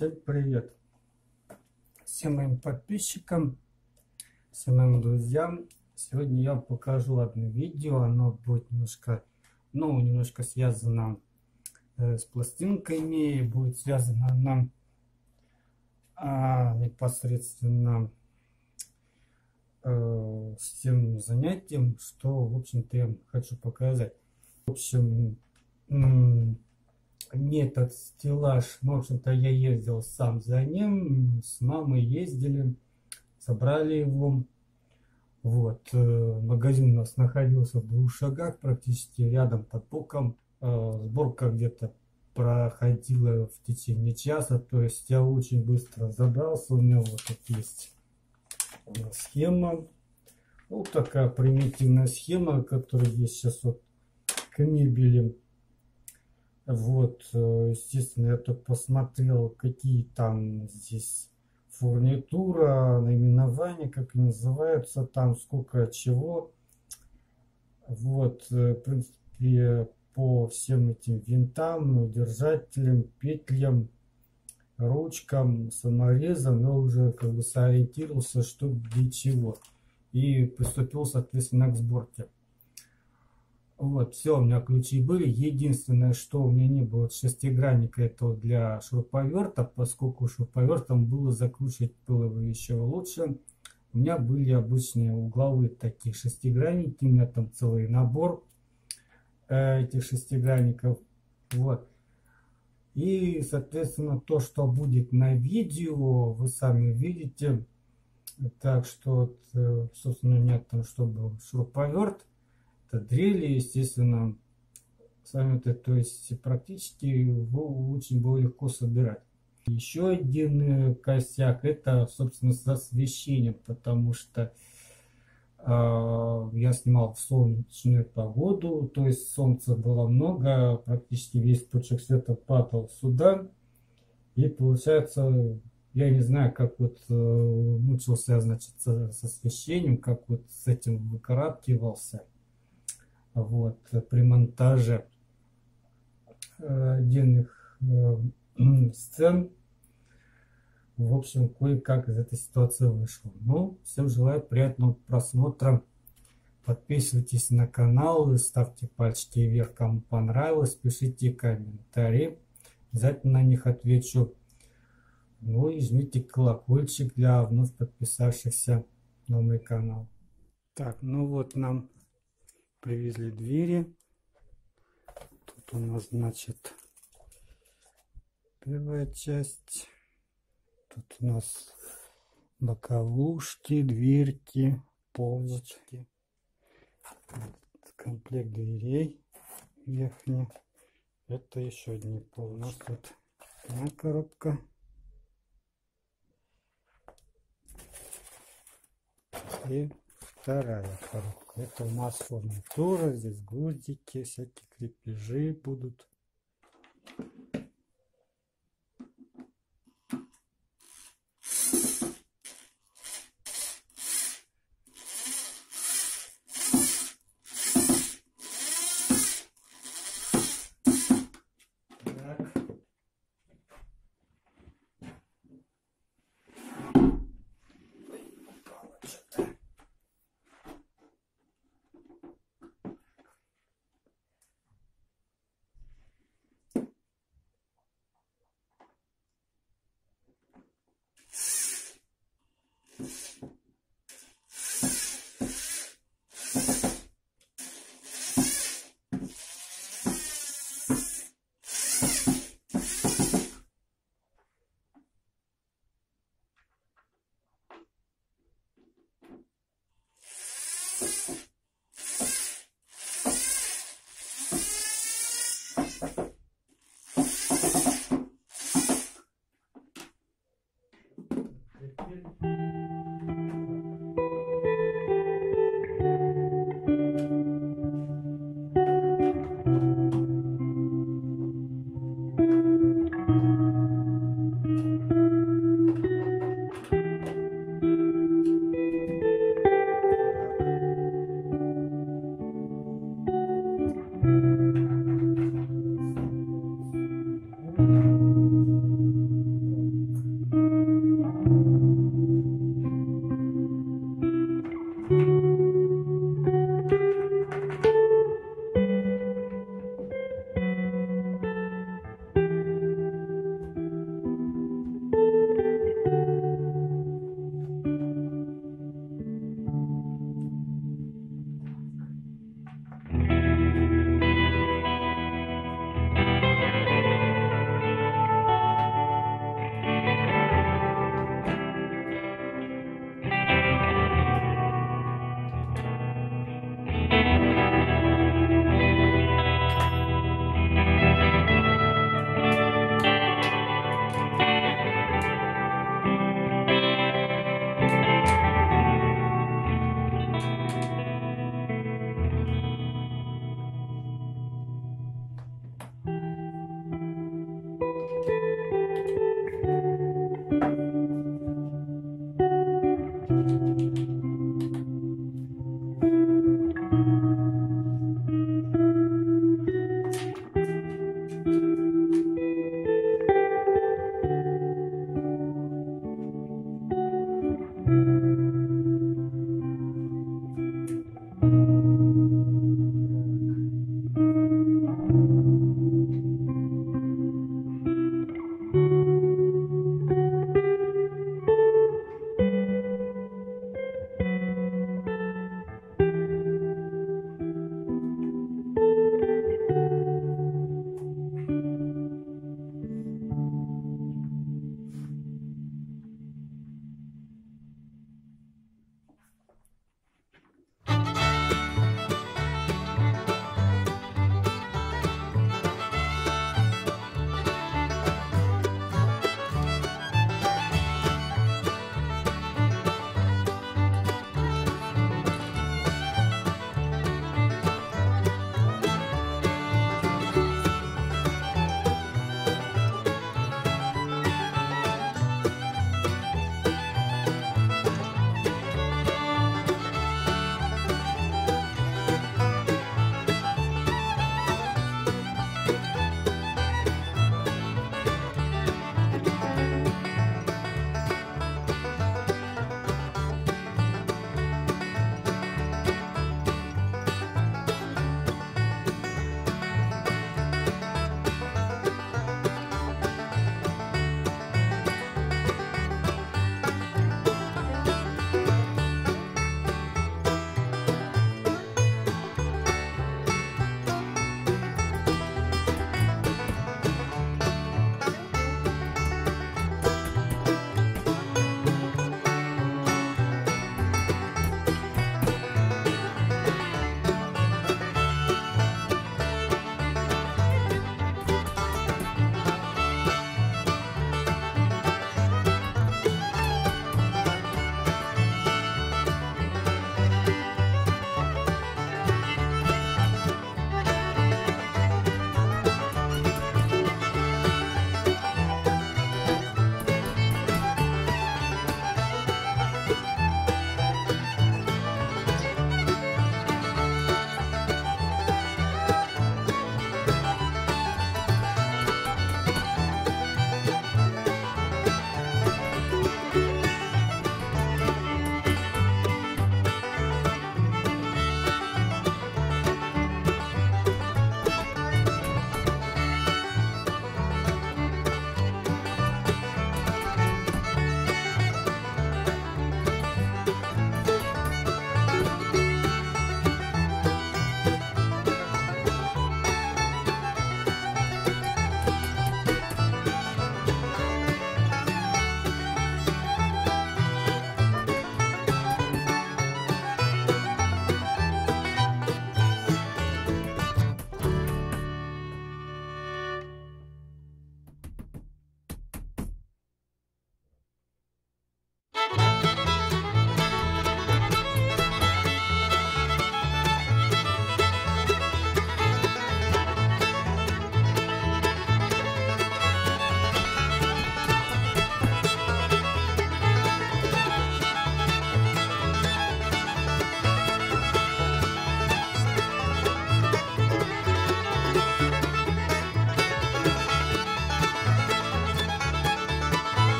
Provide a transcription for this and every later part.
Всем привет! Всем моим подписчикам, всем моим друзьям. Сегодня я покажу одно видео. Оно будет немножко, ну, немножко связано э, с пластинками. Будет связано оно а, непосредственно э, с тем занятием, что, в общем-то, я хочу показать. В общем, метод стеллаж, ну, в общем-то, я ездил сам за ним, с мамой ездили, собрали его. Вот, э, магазин у нас находился в двух шагах, практически рядом под боком. Э, сборка где-то проходила в течение часа, то есть я очень быстро забрался. У меня вот тут есть схема. Вот такая примитивная схема, которая есть сейчас вот к мебели. Вот, э, естественно, я тут посмотрел, какие там здесь фурнитура, наименования, как называются, там сколько чего. Вот, э, в принципе, по всем этим винтам, держателям, петлям, ручкам, саморезам, но уже как бы сориентировался, что для чего. И приступил, соответственно, к сборке. Вот, все, у меня ключи были. Единственное, что у меня не было шестигранника, это для шуруповерта, поскольку шуруповертом было закручивать было бы еще лучше. У меня были обычные угловые такие шестигранники, у меня там целый набор э, этих шестигранников. Вот. И, соответственно, то, что будет на видео, вы сами видите. Так что, э, собственно, у меня там, чтобы шуруповерт это дрели, естественно, сами это, то есть практически его очень было легко собирать. Еще один э, косяк это, собственно, с освещением, потому что э, я снимал в солнечную погоду, то есть солнца было много, практически весь точек света падал сюда. И получается, я не знаю, как вот э, мучился я, значит, с освещением, как вот с этим выкарабкивался вот, при монтаже э, отдельных э, сцен. В общем, кое-как из этой ситуации вышло. Ну, всем желаю приятного просмотра. Подписывайтесь на канал, ставьте пальчики вверх, кому понравилось, пишите комментарии. Обязательно на них отвечу. Ну и жмите колокольчик для вновь подписавшихся на мой канал. Так, ну вот нам привезли двери. Тут у нас, значит, первая часть. Тут у нас боковушки, дверки, полочки. Комплект дверей верхний. Это еще одни пол. У нас тут одна коробка. И вторая коробка. Это у нас фурнитура, здесь гвоздики, всякие крепежи будут.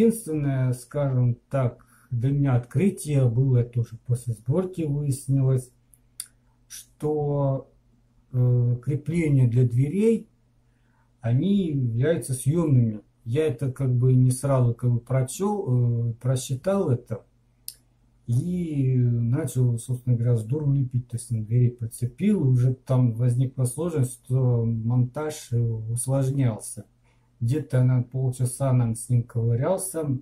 Единственное, скажем так, для меня открытие было тоже после сборки выяснилось, что э, крепления для дверей, они являются съемными. Я это как бы не сразу как бы прочел, э, просчитал это и начал, собственно говоря, с дуру лепить, то есть на двери подцепил, уже там возникла сложность, что монтаж усложнялся. Где-то на полчаса нам с ним ковырялся,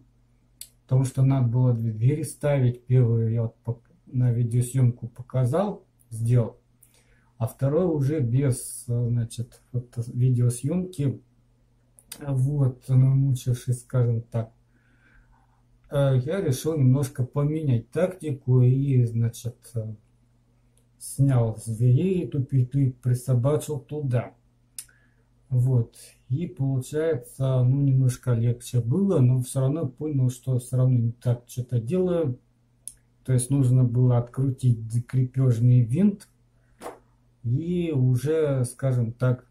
потому что надо было две двери ставить. Первую я вот на видеосъемку показал, сделал, а второй уже без, значит, фото видеосъемки, вот, намучившись, скажем так. Э, я решил немножко поменять тактику и, значит, э, снял с дверей эту петлю и присобачил туда. Вот. И получается, ну, немножко легче было, но все равно понял, что все равно не так что-то делаю. То есть нужно было открутить крепежный винт и уже, скажем так,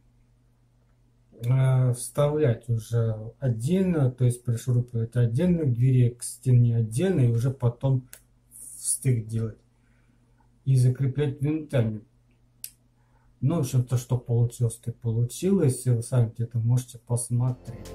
Э, вставлять уже отдельно, то есть пришурупывать отдельно двери к стене отдельно и уже потом стык делать и закреплять винтами. Ну, в общем-то, что получилось, то получилось. Вы сами где-то можете посмотреть.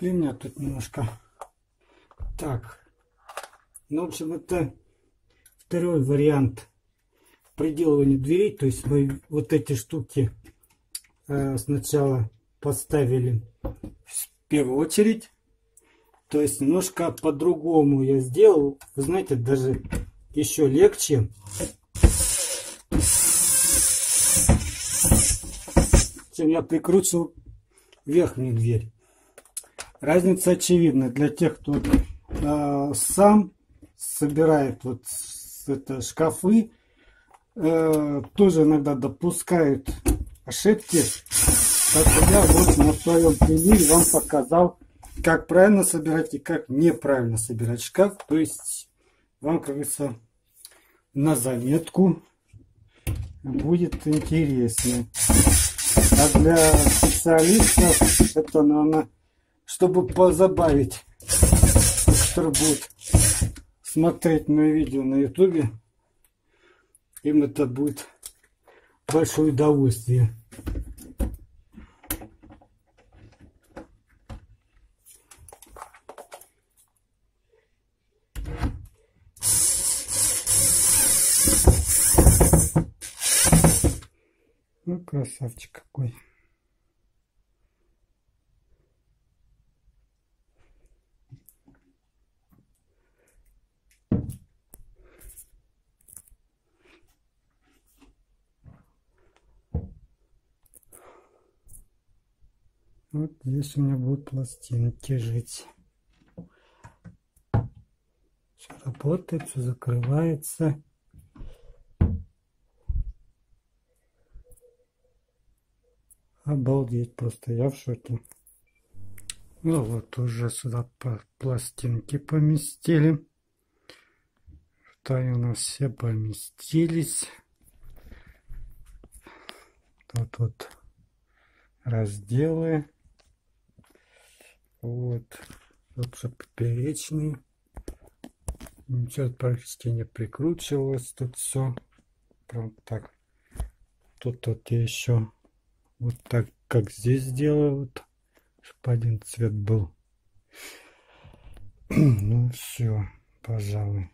Меня тут немножко. Так, ну, в общем, это второй вариант приделывания дверей. То есть мы вот эти штуки э, сначала поставили в первую очередь. То есть немножко по-другому я сделал. Вы знаете, даже еще легче. Чем я прикручивал верхнюю дверь. Разница очевидна для тех, кто э, сам собирает вот это шкафы, э, тоже иногда допускают ошибки. Так я вот на своем примере вам показал, как правильно собирать и как неправильно собирать шкаф. То есть вам, как говорится, на заметку будет интереснее. А для специалистов это, наверное, чтобы позабавить, которые будут смотреть мои видео на ютубе, им это будет большое удовольствие. Ну, красавчик какой. Вот здесь у меня будут пластинки жить. Все работает, все закрывается. Обалдеть просто, я в шоке. Ну вот, уже сюда пластинки поместили. Считаю, у нас все поместились. Тут вот разделы. Вот. Тут все поперечные. Ничего практически не прикручивалось. Тут все. Прям так. Тут вот еще вот так, как здесь сделают, чтобы один цвет был. ну все, пожалуй.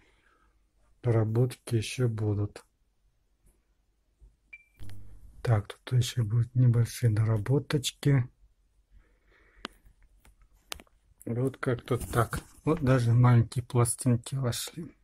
Доработки еще будут. Так, тут еще будут небольшие доработочки. Вот как-то так. Вот даже маленькие пластинки вошли.